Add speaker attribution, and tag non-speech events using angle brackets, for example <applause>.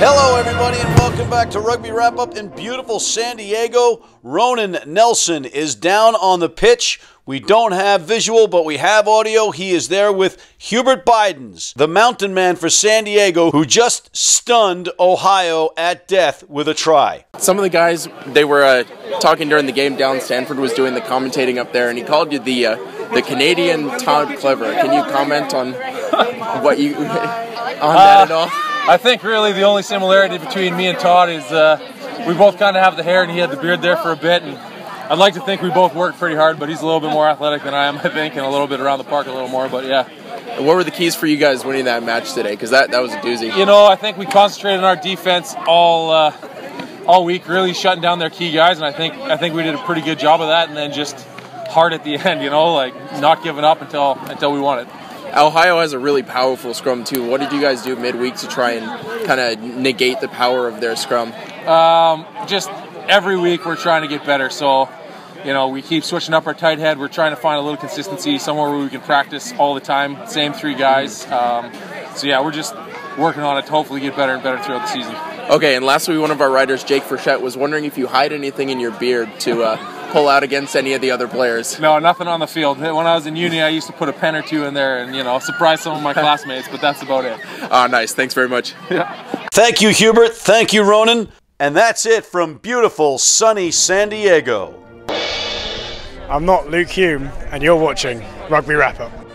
Speaker 1: Hello, everybody, and welcome back to Rugby Wrap Up in beautiful San Diego. Ronan Nelson is down on the pitch. We don't have visual, but we have audio. He is there with Hubert Buydens, the mountain man for San Diego, who just stunned Ohio at death with a try.
Speaker 2: Some of the guys, they were uh, talking during the game. Down Stanford was doing the commentating up there, and he called you the uh, the Canadian Todd Clever. Can you comment on what you <laughs> on that at all?
Speaker 3: I think really the only similarity between me and Todd is uh, we both kind of have the hair and he had the beard there for a bit. And I'd like to think we both worked pretty hard, but he's a little bit more athletic than I am, I think, and a little bit around the park a little more. But yeah.
Speaker 2: And what were the keys for you guys winning that match today? Because that, that was a doozy.
Speaker 3: You know, I think we concentrated on our defense all uh, all week, really shutting down their key guys, and I think I think we did a pretty good job of that. And then just hard at the <laughs> end, you know, like not giving up until until we won it.
Speaker 2: Ohio has a really powerful scrum too. What did you guys do midweek to try and kind of negate the power of their scrum?
Speaker 3: Um, just every week we're trying to get better. So, you know, we keep switching up our tight head. We're trying to find a little consistency somewhere where we can practice all the time. Same three guys. Um, so yeah, we're just working on it to hopefully get better and better throughout the season.
Speaker 2: Okay, and lastly, one of our writers, Jake Frechette, was wondering if you hide anything in your beard to uh, pull out against any of the other players.
Speaker 3: No, nothing on the field. When I was in uni, I used to put a pen or two in there and you know surprise some of my <laughs> classmates, but that's about it.
Speaker 2: Ah, nice. Thanks very much. <laughs>
Speaker 3: Yeah.
Speaker 1: Thank you, Hubert. Thank you, Ronan. And that's it from beautiful, sunny San Diego.
Speaker 4: I'm not Luke Hume, and you're watching Rugby Wrap Up.